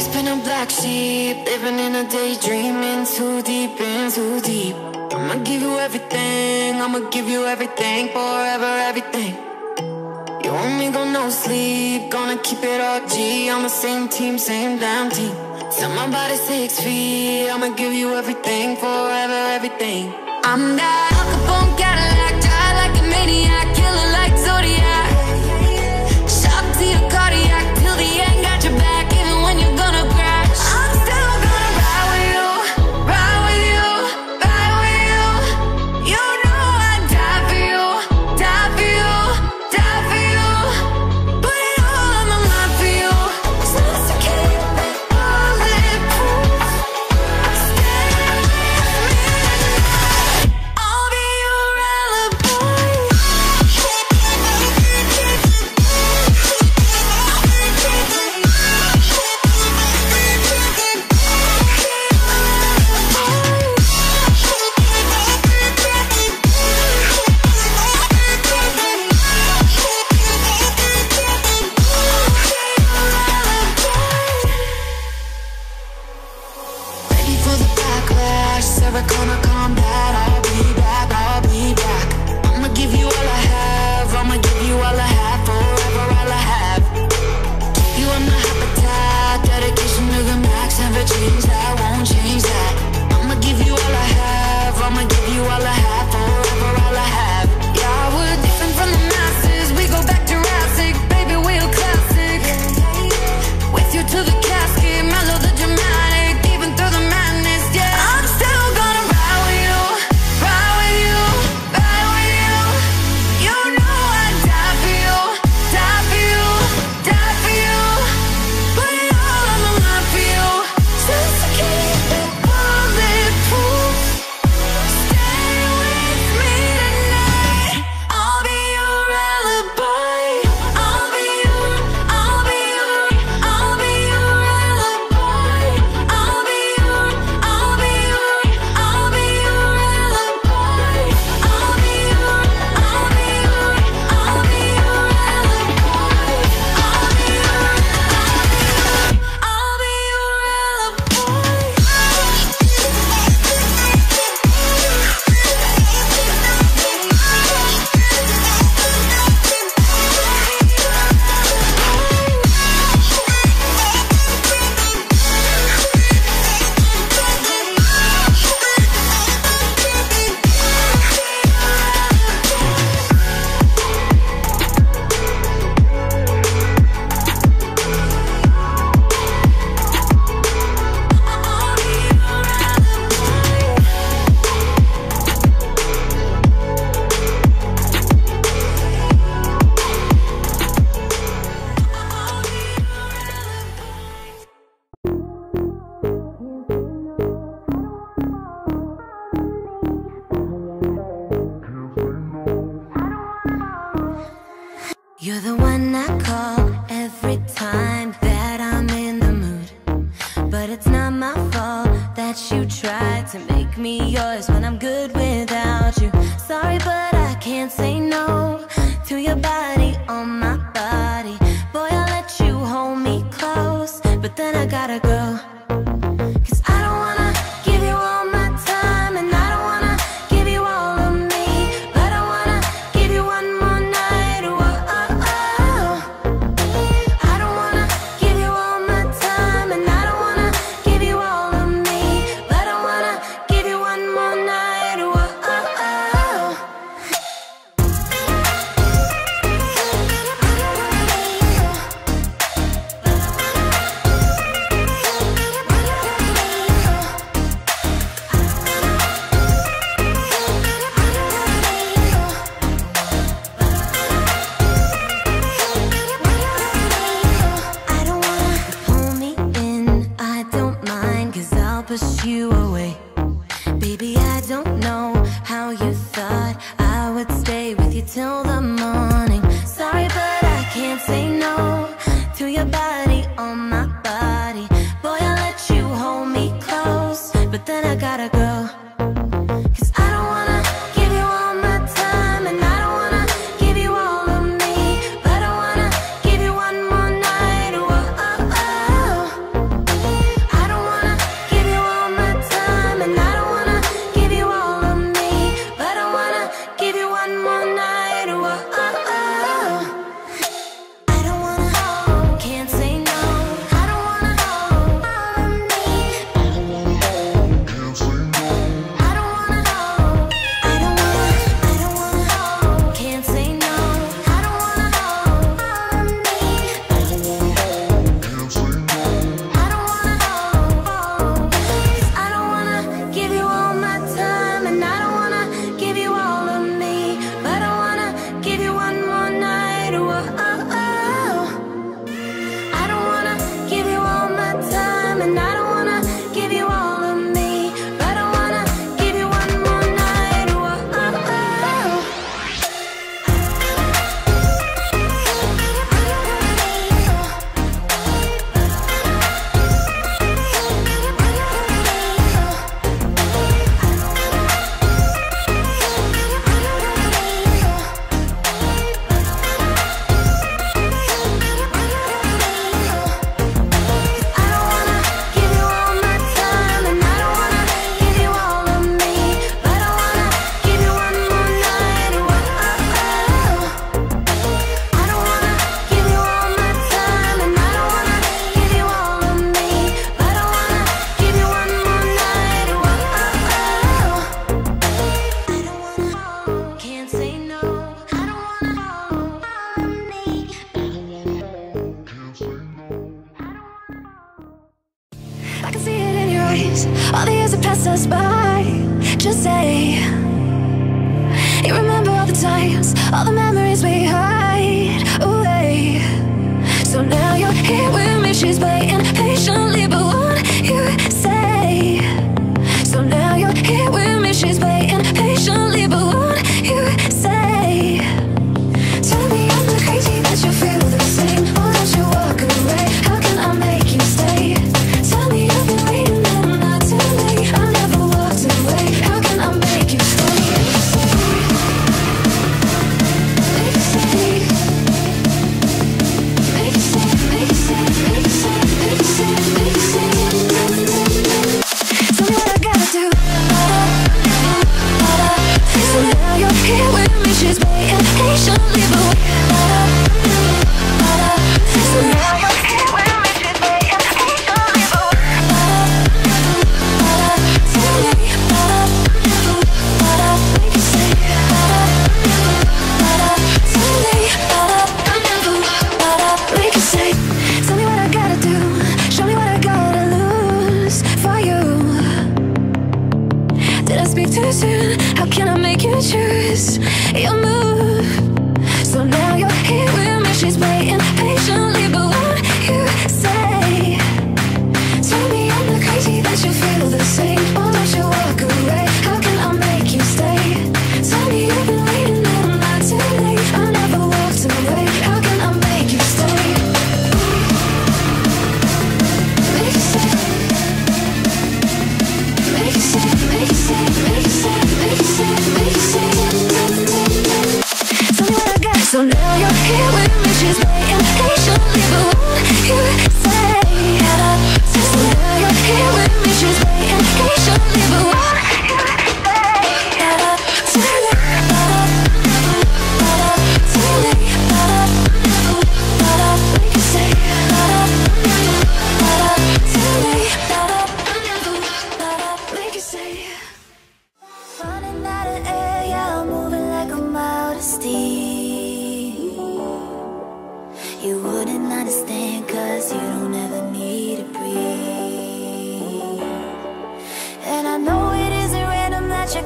Always been a black sheep, living in a daydream, in too deep, in too deep. I'ma give you everything, I'ma give you everything, forever everything. You want me, go no sleep, gonna keep it all G, on the same team, same damn team. Tell my body six feet, I'ma give you everything, forever everything. I'm that Huckabone Cadillac, drive like a maniac, killing. rush, Sarah Connor, come back. I'll be back, I'll be back. I'ma give you all I have I'ma give you all I have Forever all I have. Keep you on my habitat Dedication to the max Never change that, won't change that. I'ma give you all I have I'ma give you all I have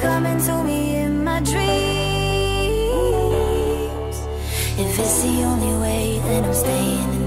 coming to me in my dreams. If it's the only way, then I'm staying